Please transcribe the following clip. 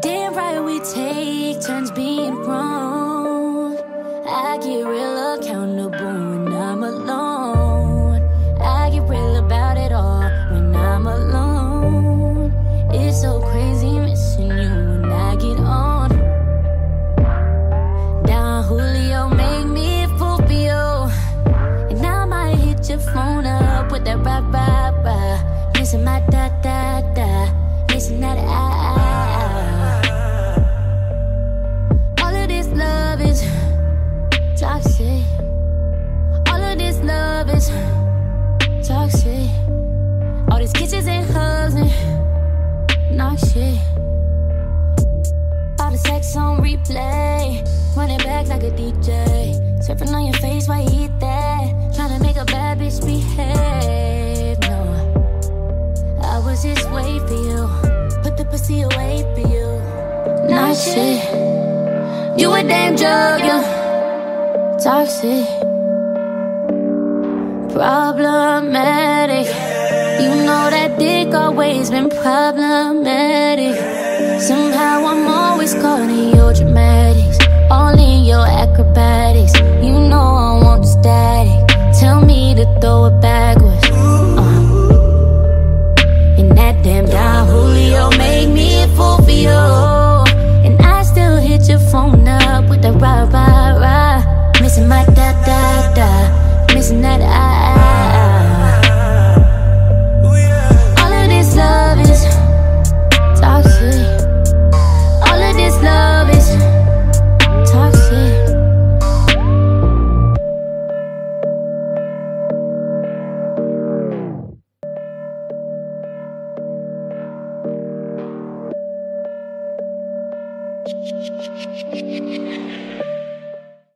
Damn right we take turns being wrong. I get real is toxic. All these kisses and hugs and not shit. All the sex on replay. Running back like a DJ. Surfing on your face while you eat that. Trying to make a bad bitch behave. No, I was just wait for you. Put the pussy away for you. Not shit. You a damn drug, you toxic. Problematic. You know that dick always been problematic. Somehow I'm always caught in your dramatics, all in your acrobatics. You know I want the static. Tell me to throw it backwards. Uh. And that damn Don Julio make me a fool for you. And I still hit your phone up with that rah rah rah. Missing my da da da, missing that ah